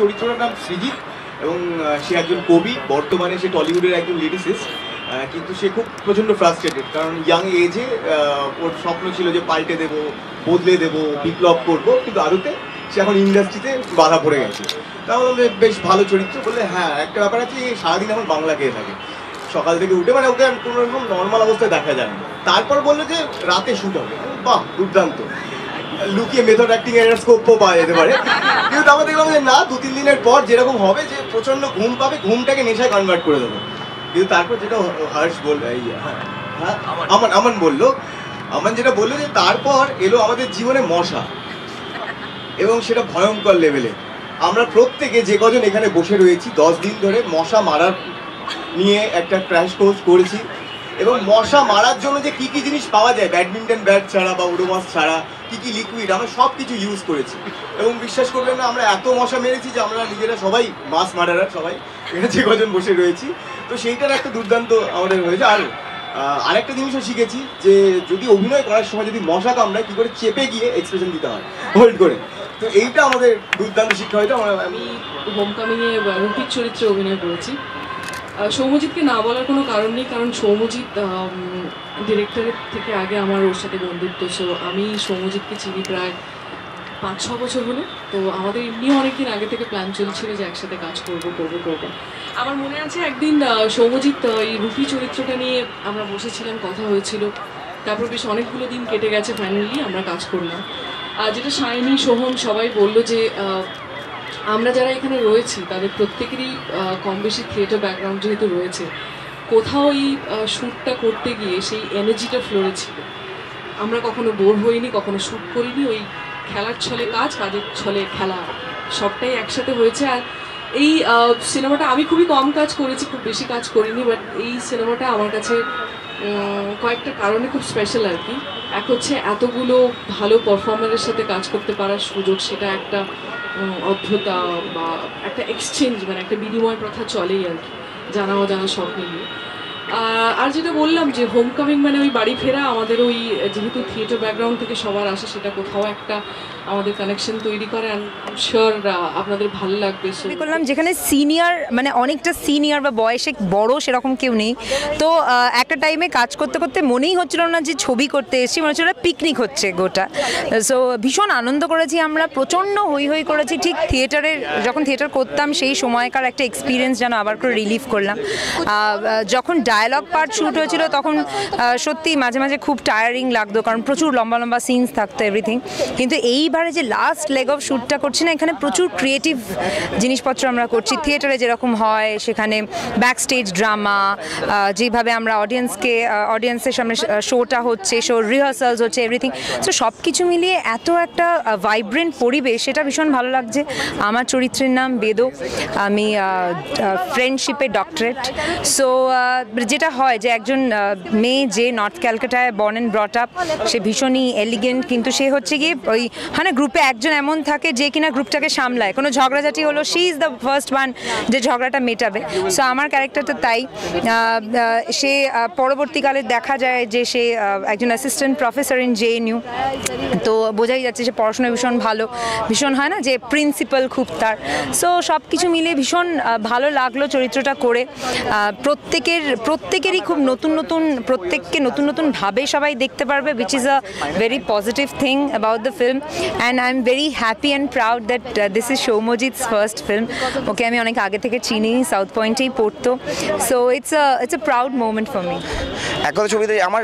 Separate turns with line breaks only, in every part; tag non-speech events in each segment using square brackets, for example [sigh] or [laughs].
চরিত্রটার নাম সৃজিৎ এবং সে একজন কবি। বর্তমানে সে টলিউডের একজন লিরিসিস্ট কিন্তু সে খুব প্রচণ্ড ফ্রাস্ট্রেটেড কারণ ইয়াং এজে ওর স্বপ্ন ছিল যে পাল্টে দেব, বদলে দেব, বিপ্লব করব, কিন্তু আদতে সে এখন ইন্ডাস্ট্রিতে বাধা পড়ে গেছে। তাহলে বেশ ভালো চরিত্র বললে হ্যাঁ একটা ব্যাপার আছে সারাদিন এখন বাংলা খেয়ে থাকে। সকাল থেকে উঠে মানে ওকে কোনো রকম নর্মাল অবস্থায় দেখা যায় না। তারপর বলল যে রাতে শুট হবে। বাহ, দুর্দান্ত। লুকিয়ে মেথড অ্যাক্টিং এর স্কোপও পাওয়া যেতে পারে। কিন্তু তারপর দেখলাম যে না দু তিন দিনের পর যেরকম হবে যে প্রচণ্ড ঘুম পাবে ঘুমটাকে নেশায় কনভার্ট করে দেবো। কিন্তু তারপর যেটা হর্ষ বলল এই হ্যাঁ হ্যাঁ আমান। আমান বলল আমান যেটা বলল যে তারপর এলো আমাদের জীবনে মশা। এবং সেটা ভয়ঙ্কর লেভেলে আমরা প্রত্যেকে যে কজন এখানে বসে রয়েছি দশ দিন ধরে মশা মারার নিয়ে একটা ক্র্যাশ কোর্স করেছি। এবং মশা মারার জন্য যে কি কি জিনিস পাওয়া যায় ব্যাডমিন্টন ব্যাট ছাড়া বা উডোমাস ছাড়া কি কি লিকুইড আমরা সব কিছু ইউজ করেছি। এবং বিশ্বাস করবেন না, আমরা এত মশা মেরেছি যে আমরা নিজেরা সবাই মাছ মারার সবাই। এখানে যে কজন বসে রয়েছি। তো সেইটার একটা দুর্দান্ত আমাদের হয়েছে। আর আরেকটা জিনিসও শিখেছি যে যদি অভিনয় করার সময় যদি মশা কামড়ায়, কী করে চেপে গিয়ে এক্সপ্রেশন দিতে হয়? হোল্ড করে। তো এইটা আমাদের দুর্দান্ত শিক্ষা হয়তো আমি
হোমকামিংয়ে রুপির চরিত্রে অভিনয় করেছি। আহ, সৌম্যজিৎকে না বলার কোনো কারণ নেই কারণ সৌম্যজিৎ ডিরেক্টরের থেকে আগে আমার ওর সাথে বন্ধুত্ব। সো আমি সৌম্যজিৎকে চিনি প্রায় পাঁচ ছ বছর হলো। তো আমাদের এমনিও অনেকদিন আগে থেকে প্ল্যান চলছিল যে একসাথে কাজ করব করব করব। আমার মনে আছে একদিন সৌম্যজিৎ এই রুপি চরিত্রটা নিয়ে আমরা বসেছিলাম কথা হয়েছিল। তারপর বেশ অনেকগুলো দিন কেটে গেছে ফাইনালি আমরা কাজ করলাম। আর যেটা শাইনি সোহম সবাই বলল যে আমরা যারা এখানে রয়েছি, তাদের প্রত্যেকেরই কম বেশি থিয়েটার ব্যাকগ্রাউন্ড যেহেতু রয়েছে, কোথাও এই শ্যুটটা করতে গিয়ে সেই এনার্জিটা ফ্লোরে ছিল। আমরা কখনো বোর হইনি, কখনো শ্যুট করিনি, ওই খেলার ছলে কাজ, কাজের ছলে খেলা। সবটাই একসাথে হয়েছে। আর এই সিনেমাটা আমি খুবই কম কাজ করেছি, খুব বেশি কাজ করিনি বাট এই সিনেমাটা আমার কাছে কয়েকটা কারণে খুব স্পেশাল আর কি। এক হচ্ছে এতগুলো ভালো পারফর্মারের সাথে কাজ করতে পারার সুযোগ, সেটা একটা অদ্ভুতা বা একটা এক্সচেঞ্জ মানে একটা বিনিময় প্রথা চলেই আর কি। জানা অজানা সব মিলিয়ে। আর যেটা বললাম যে হোম কামিং মানে ওই বাড়ি ফেরা, আমাদের ওই, যেহেতু থিয়েটার ব্যাকগ্রাউন্ড থেকে সবার আসে, সেটা কোথাও একটা আমাদের কানেকশন তৈরি করে আপনাদের ভালো লাগবে
করলাম যেখানে সিনিয়র মানে অনেকটা সিনিয়র বা বয়সে বড় সেরকম কেউ নেই। তো একটা টাইমে কাজ করতে করতে মনেই হচ্ছিল না যে ছবি করতে এসেছি, মনে হচ্ছিল পিকনিক হচ্ছে গোটা। সো ভীষণ আনন্দ করেছি আমরা, প্রচণ্ড হই হই করেছি, ঠিক থিয়েটারের যখন থিয়েটার করতাম, সেই সময়কার একটা এক্সপিরিয়েন্স যেন আবার করে রিলিভ করলাম। যখন ডায়ালগ পার্ট শ্যুট হয়েছিল, তখন সত্যি মাঝে মাঝে খুব টায়ারিং লাগতো, কারণ প্রচুর লম্বা লম্বা সিনস থাকতো এভরিথিং কিন্তু এইবারে যে লাস্ট লেগ অফ শ্যুটটা করছি না, এখানে প্রচুর ক্রিয়েটিভ জিনিসপত্র আমরা করছি। থিয়েটারে যেরকম হয়, সেখানে ব্যাক স্টেজ ড্রামা যেভাবে আমরা অডিয়েন্সকে অডিয়েন্সের সামনে শোটা হচ্ছে শো রিহার্সালস হচ্ছে এভরিথিং সো সব কিছু মিলিয়ে এত একটা ভাইব্রেন্ট পরিবেশ, সেটা ভীষণ ভালো লাগছে। আমার চরিত্রের নাম বেদ আমি ফ্রেন্ডশিপে ডক্টরেট সো যেটা হয় যে একজন মেয়ে যে নর্থ ক্যালকাটায় বর্ন অ্যান্ড ব্রট আপ সে ভীষণই এলিগেন্ট কিন্তু সে হচ্ছে গিয়ে ওই মানে গ্রুপে একজন এমন থাকে যে কিনা গ্রুপটাকে সামলায়। কোনো ঝগড়াঝাটি হলো she is the first one যে ঝগড়াটা মেটাবে। সো আমার ক্যারেক্টারটা তাই। সে পরবর্তীকালে দেখা যায় যে সে একজন assistant professor in J U তো বোঝাই যাচ্ছে সে পড়াশোনায় ভীষণ ভালো। ভীষণ, হয় না, যে প্রিন্সিপাল খুব তার। সো সব কিছু মিলিয়ে ভীষণ ভালো লাগল চরিত্রটা করে। প্রত্যেকের প্রত্যেকেরই খুব নতুন নতুন, প্রত্যেককে নতুন নতুন ভাবে সবাই দেখতে পারবে which is a very positive thing about the film and I am very happy and proud that this is Soumajit's first film okay আমি অনেক আগে থেকে চিনি সাউথ পয়েন্টেই পড়তো। So it's a it's a proud moment for me
এক কথা ছবিতে আমার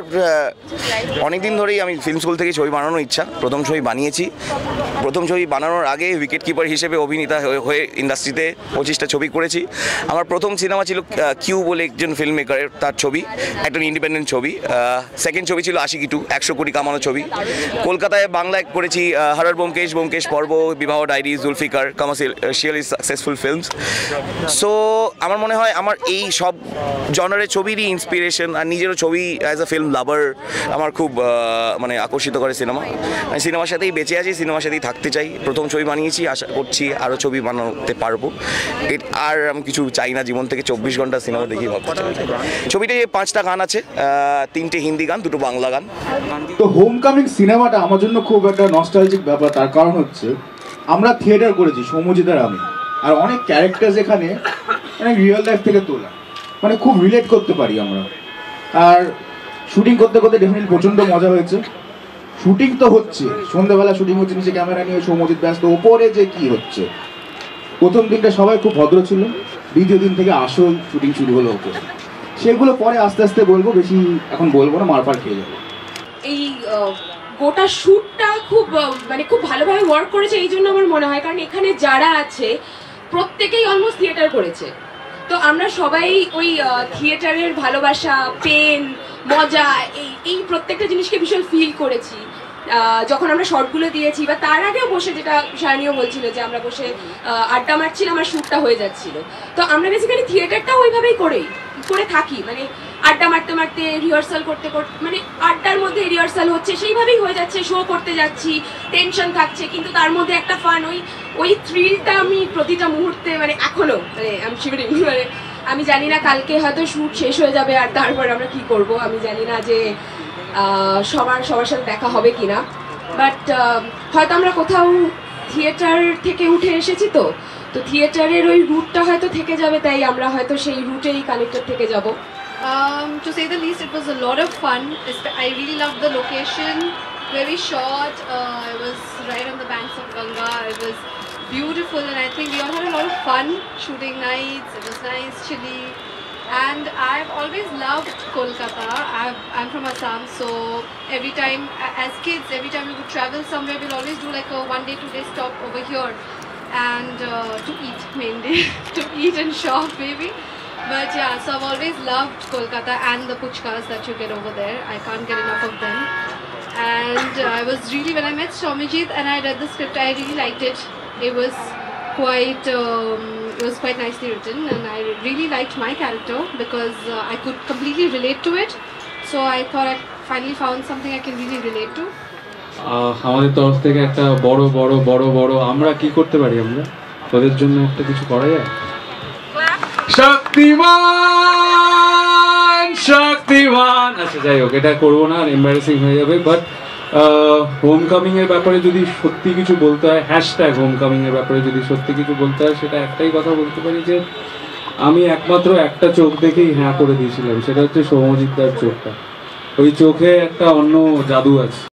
অনেক দিন ধরেই আমি ফিল্ম স্কুল থেকে ছবি বানানোর ইচ্ছা। প্রথম ছবি বানিয়েছি। প্রথম ছবি বানানোর আগে উইকেট কিপার হিসেবে অভিনেতা হয়ে- ইন্ডাস্ট্রিতে পঁচিশটা ছবি করেছি। আমার প্রথম সিনেমা ছিল কিউ বলে একজন ফিল্ম মেকারের তার ছবি, একজন ইন্ডিপেন্ডেন্ট ছবি। সেকেন্ড ছবি ছিল আশিকি টু একশো কোটি কামানো ছবি। কলকাতায় বাংলায় করেছি হরর বোমকেশ বোমকেশ পর্ব, Bibaho diary Zulfiqar commercially successful films so আমার মনে হয় আমার এই সব জনারের ছবিরই ইন্সপিরেশন আর নিজেরও ছবি অ্যাজ আ ফিল্ম লাভার আমার খুব মানে আকর্ষিত করে সিনেমা আমি সিনেমার সাথেই বেঁচে আছি সিনেমার সাথেই থাকতে চাই। প্রথম ছবি বানিয়েছি, আশা করছি আরও ছবি বানাতে পারব। আর আমি কিছু চাই না, জীবন থেকে চব্বিশ ঘণ্টা সিনেমা দেখি ভাবতে ছবিতে পাঁচটা গান আছে তিনটে হিন্দি গান, দুটো বাংলা গান।
তো হোম কামিং সিনেমাটা আমার জন্য খুব একটা নস্টালজিক ব্যাপার, তার কারণ হচ্ছে আমরা থিয়েটার করেছি সৌম্যজিৎ আর আমি। আর অনেক ক্যারেক্টার এখানে অনেক রিয়েল লাইফ থেকে তোলা। মানে খুব রিলেট করতে পারি আমরা। আর শুটিং করতে করতে ডেফিনেটলি প্রচণ্ড মজা হয়েছে। শুটিং তো হচ্ছে। সন্ধ্যাবেলা শুটিং হচ্ছে, নিচে ক্যামেরা নিয়ে সৌমজিৎ ব্যস্ত, ওপরে যে কি হচ্ছে? প্রথম দিনটা সবাই খুব ভদ্র ছিল। দ্বিতীয় দিন থেকে আসল শুটিং শুরু হলো ওপরে। সেগুলো পরে আস্তে আস্তে বলব, বেশি এখন বলব না মারপার খেয়ে যাব।
এই গোটা শ্যুটটা খুব মানে খুব ভালোভাবে ওয়ার্ক করেছে, এই জন্য আমার মনে হয়। কারণ এখানে যারা আছে, প্রত্যেকেই অলমোস্ট থিয়েটার করেছে। তো আমরা সবাই ওই থিয়েটারের ভালোবাসা, পেন, মজা, এই এই প্রত্যেকটা জিনিসকে ভীষণ ফিল করেছি। যখন আমরা শর্টগুলো দিয়েছি বা তার আগেও বসে যেটা সায়নীয় বলছিল যে আমরা বসে আড্ডা মারছিলাম আর শ্যুটটা হয়ে যাচ্ছিল। তো আমরা বেসিক্যালি থিয়েটারটা ওইভাবেই করেই, করে থাকি। মানে আড্ডা মারতে মারতে রিহার্সাল করতে করতে মানে আড্ডার মধ্যে রিহার্সাল হচ্ছে, সেইভাবেই হয়ে যাচ্ছে শো করতে যাচ্ছি টেনশন থাকছে, কিন্তু তার মধ্যে একটা ফান ওই ওই থ্রিলটা আমি প্রতিটা মুহূর্তে মানে এখনও মানে আমি [laughs] মানে আমি জানি না কালকে হয়তো শ্যুট শেষ হয়ে যাবে আর তারপর আমরা কি করব, আমি জানি না যে সবার সবার সাথে দেখা হবে কি না বাট হয়তো আমরা কোথাও থিয়েটার থেকে উঠে এসেছি তো তো থিয়েটারের ওই রুটটা হয়তো থেকে যাবে, তাই আমরা হয়তো সেই রুটেই কানেক্টেড থেকে যাব।
Um, to say the least, it was a lot of fun. I really loved the location we shot. Uh, it was right on the banks of Ganga. It was beautiful, and I think we all had a lot of fun shooting nights. It was nice, chilly. And I've always loved Kolkata. I've, I'm from Assam, so every time, as kids, every time we would travel somewhere, we'll always do like a one day, two day stop over here and uh, to eat mainly, [laughs] to eat and shop maybe. But yeah, so I've always loved Kolkata and the puchkas that you get over there. I can't get enough of them. And uh, I was really, when I met Swamijit and I read the script, I really liked it. It was quite, um, it was quite nicely written, and I really liked my character because uh, I could completely relate to it. So I thought I finally found something I can really relate to.
আহ, আমাদের তরফ থেকে একটা বড় বড় বড় বড় আমরা কি করতে পারি আমরা ওদের জন্য একটা কিছু করা যায় শক্তিমান শক্তিমান। আচ্ছা যাই হোক, এটা করব না এম্বারেসিং হয়ে যাবে বাট হোম কামিং এর ব্যাপারে যদি সত্যি কিছু বলতে হয় হ্যাশট্যাগ হোম কামিং এর ব্যাপারে যদি সত্যি কিছু বলতে হয়, সেটা একটাই কথা বলতে পারি যে, আমি একমাত্র একটা চোখ দেখেই হ্যাঁ করে দিয়েছিলাম, সেটা হচ্ছে সৌমজিৎদার চোখটা। ওই চোখে একটা অন্য জাদু আছে।